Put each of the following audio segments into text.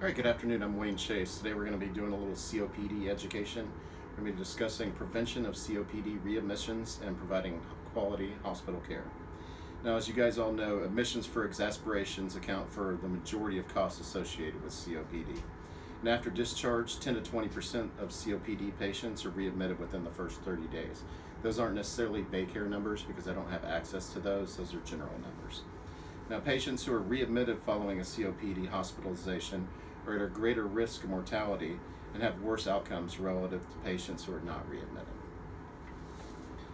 All right, good afternoon. I'm Wayne Chase. Today we're going to be doing a little COPD education. We're going to be discussing prevention of COPD readmissions and providing quality hospital care. Now, as you guys all know, admissions for exasperations account for the majority of costs associated with COPD. And after discharge, 10 to 20% of COPD patients are readmitted within the first 30 days. Those aren't necessarily Baycare numbers because I don't have access to those. Those are general numbers. Now, patients who are readmitted following a COPD hospitalization are at a greater risk of mortality and have worse outcomes relative to patients who are not readmitted.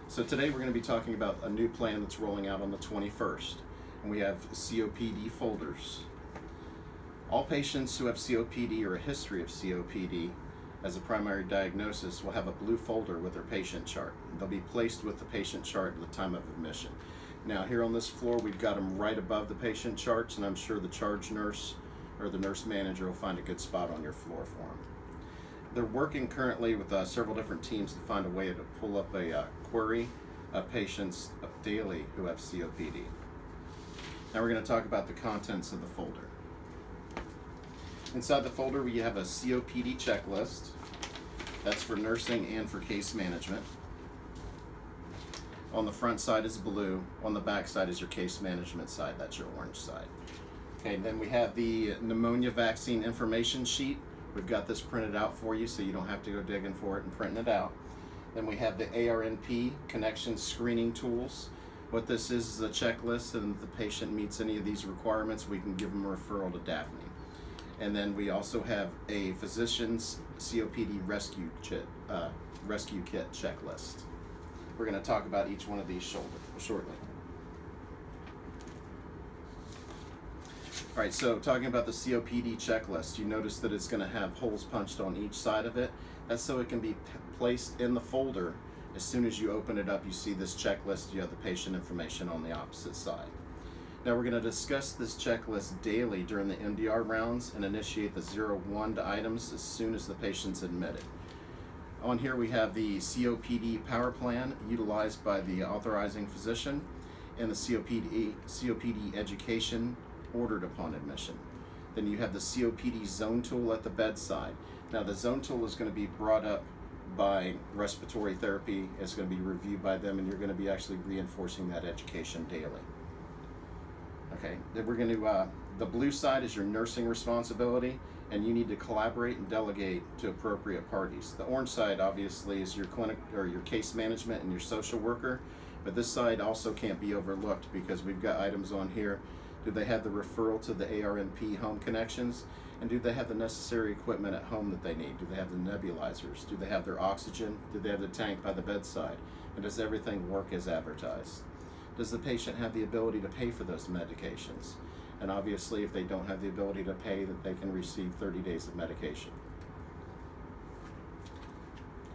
So today we're going to be talking about a new plan that's rolling out on the 21st, and we have COPD folders. All patients who have COPD or a history of COPD as a primary diagnosis will have a blue folder with their patient chart. They'll be placed with the patient chart at the time of admission. Now here on this floor we've got them right above the patient charts and I'm sure the charge nurse or the nurse manager will find a good spot on your floor for them. They're working currently with uh, several different teams to find a way to pull up a uh, query of patients daily who have COPD. Now we're going to talk about the contents of the folder. Inside the folder we have a COPD checklist. That's for nursing and for case management. On the front side is blue. On the back side is your case management side. That's your orange side. Okay, then we have the pneumonia vaccine information sheet. We've got this printed out for you so you don't have to go digging for it and printing it out. Then we have the ARNP connection screening tools. What this is is a checklist and if the patient meets any of these requirements, we can give them a referral to Daphne. And then we also have a physician's COPD rescue, uh, rescue kit checklist. We're going to talk about each one of these shortly. All right, so talking about the COPD checklist, you notice that it's going to have holes punched on each side of it. That's so it can be placed in the folder. As soon as you open it up, you see this checklist. You have the patient information on the opposite side. Now we're going to discuss this checklist daily during the MDR rounds and initiate the zero one to items as soon as the patient's admitted. On here we have the COPD power plan utilized by the authorizing physician and the COPD, COPD education ordered upon admission. Then you have the COPD zone tool at the bedside. Now the zone tool is going to be brought up by respiratory therapy. It's going to be reviewed by them and you're going to be actually reinforcing that education daily. Okay, then we're going to, uh, the blue side is your nursing responsibility and you need to collaborate and delegate to appropriate parties. The orange side obviously is your clinic or your case management and your social worker, but this side also can't be overlooked because we've got items on here do they have the referral to the ARNP home connections? And do they have the necessary equipment at home that they need? Do they have the nebulizers? Do they have their oxygen? Do they have the tank by the bedside? And does everything work as advertised? Does the patient have the ability to pay for those medications? And obviously, if they don't have the ability to pay, that they can receive 30 days of medication.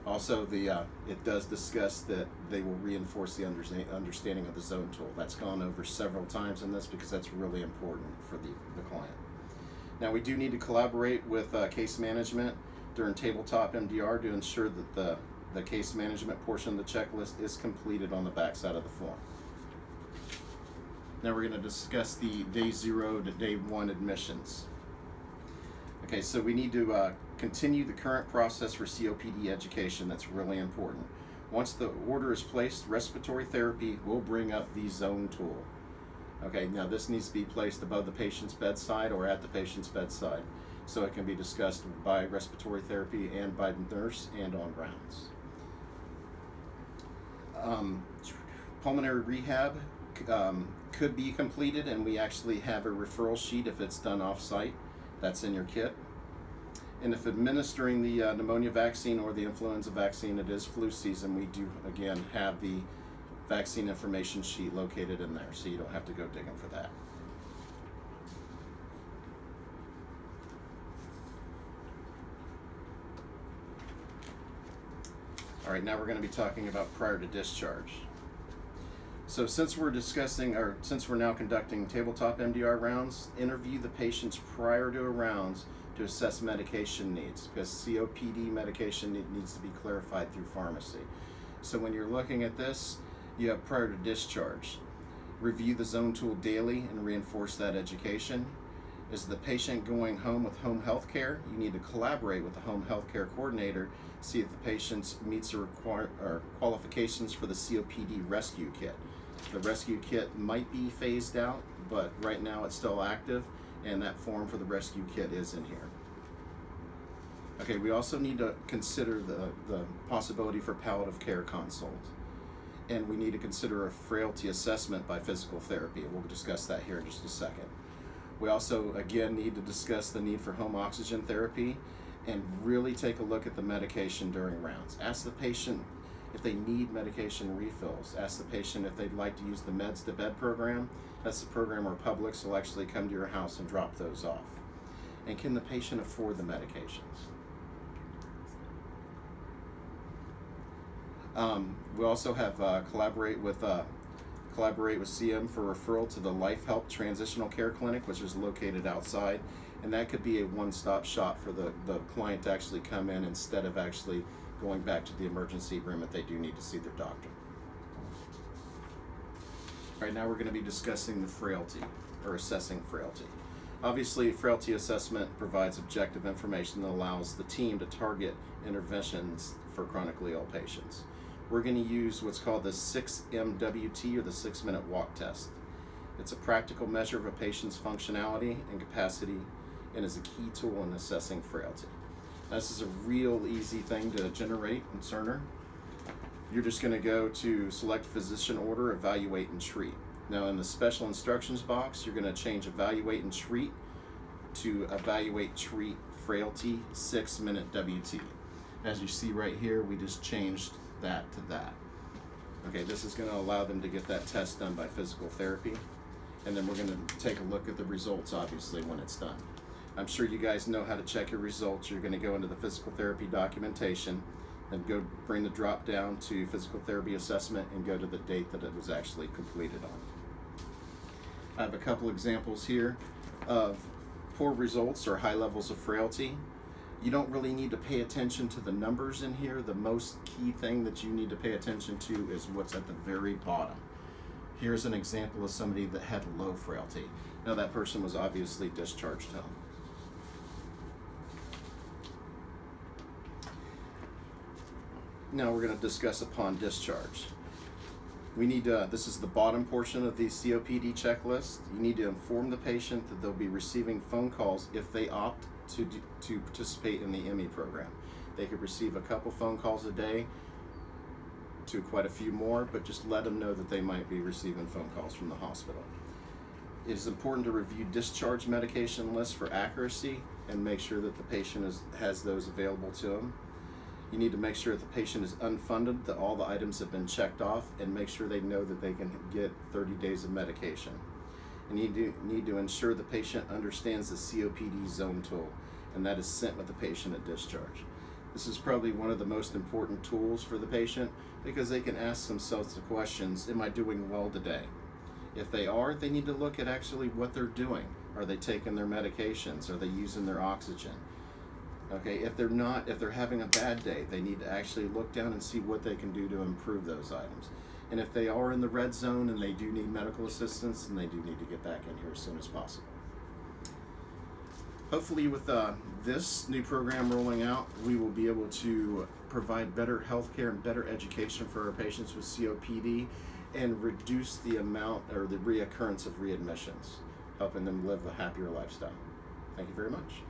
Also, the uh, it does discuss that they will reinforce the understanding of the zone tool. That's gone over several times in this because that's really important for the, the client. Now, we do need to collaborate with uh, case management during tabletop MDR to ensure that the, the case management portion of the checklist is completed on the back side of the form. Now we're going to discuss the day zero to day one admissions. Okay, so we need to uh, continue the current process for COPD education. That's really important. Once the order is placed, respiratory therapy will bring up the zone tool. Okay, now this needs to be placed above the patient's bedside or at the patient's bedside so it can be discussed by respiratory therapy and by the nurse and on rounds. Um, pulmonary rehab um, could be completed and we actually have a referral sheet if it's done off-site. That's in your kit. And if administering the uh, pneumonia vaccine or the influenza vaccine, it is flu season, we do, again, have the vaccine information sheet located in there, so you don't have to go digging for that. All right, now we're going to be talking about prior to discharge. So since we're discussing, or since we're now conducting tabletop MDR rounds, interview the patients prior to a rounds to assess medication needs because COPD medication needs to be clarified through pharmacy. So when you're looking at this, you have prior to discharge. Review the zone tool daily and reinforce that education. Is the patient going home with home health care? You need to collaborate with the home health care coordinator, see if the patient meets the require, qualifications for the COPD rescue kit. The rescue kit might be phased out, but right now it's still active, and that form for the rescue kit is in here. Okay, we also need to consider the, the possibility for palliative care consult. And we need to consider a frailty assessment by physical therapy. We'll discuss that here in just a second. We also, again, need to discuss the need for home oxygen therapy and really take a look at the medication during rounds. Ask the patient if they need medication refills. Ask the patient if they'd like to use the Meds to Bed program. That's the program where Publix will actually come to your house and drop those off. And can the patient afford the medications? Um, we also have uh, collaborate with uh, collaborate with CM for referral to the Life Help Transitional Care Clinic, which is located outside, and that could be a one-stop shop for the the client to actually come in instead of actually going back to the emergency room if they do need to see their doctor. All right, now we're going to be discussing the frailty or assessing frailty. Obviously, frailty assessment provides objective information that allows the team to target interventions for chronically ill patients we're going to use what's called the 6MWT or the six minute walk test. It's a practical measure of a patient's functionality and capacity and is a key tool in assessing frailty. This is a real easy thing to generate in Cerner. You're just going to go to select physician order, evaluate, and treat. Now in the special instructions box, you're going to change evaluate and treat to evaluate, treat, frailty, six minute WT. As you see right here, we just changed that to that. Okay, this is going to allow them to get that test done by physical therapy. And then we're going to take a look at the results, obviously, when it's done. I'm sure you guys know how to check your results. You're going to go into the physical therapy documentation and go bring the drop down to physical therapy assessment and go to the date that it was actually completed on. I have a couple examples here of poor results or high levels of frailty. You don't really need to pay attention to the numbers in here. The most key thing that you need to pay attention to is what's at the very bottom. Here's an example of somebody that had low frailty. Now that person was obviously discharged home. Now we're going to discuss upon discharge. We need to, this is the bottom portion of the COPD checklist. You need to inform the patient that they'll be receiving phone calls if they opt to, to participate in the ME program. They could receive a couple phone calls a day to quite a few more, but just let them know that they might be receiving phone calls from the hospital. It is important to review discharge medication lists for accuracy and make sure that the patient is, has those available to them. You need to make sure that the patient is unfunded, that all the items have been checked off, and make sure they know that they can get 30 days of medication and you do need to ensure the patient understands the COPD zone tool, and that is sent with the patient at discharge. This is probably one of the most important tools for the patient because they can ask themselves the questions, am I doing well today? If they are, they need to look at actually what they're doing. Are they taking their medications? Are they using their oxygen? Okay, if they're not, if they're having a bad day, they need to actually look down and see what they can do to improve those items. And if they are in the red zone and they do need medical assistance, then they do need to get back in here as soon as possible. Hopefully with uh, this new program rolling out, we will be able to provide better health care and better education for our patients with COPD and reduce the amount or the reoccurrence of readmissions, helping them live a happier lifestyle. Thank you very much.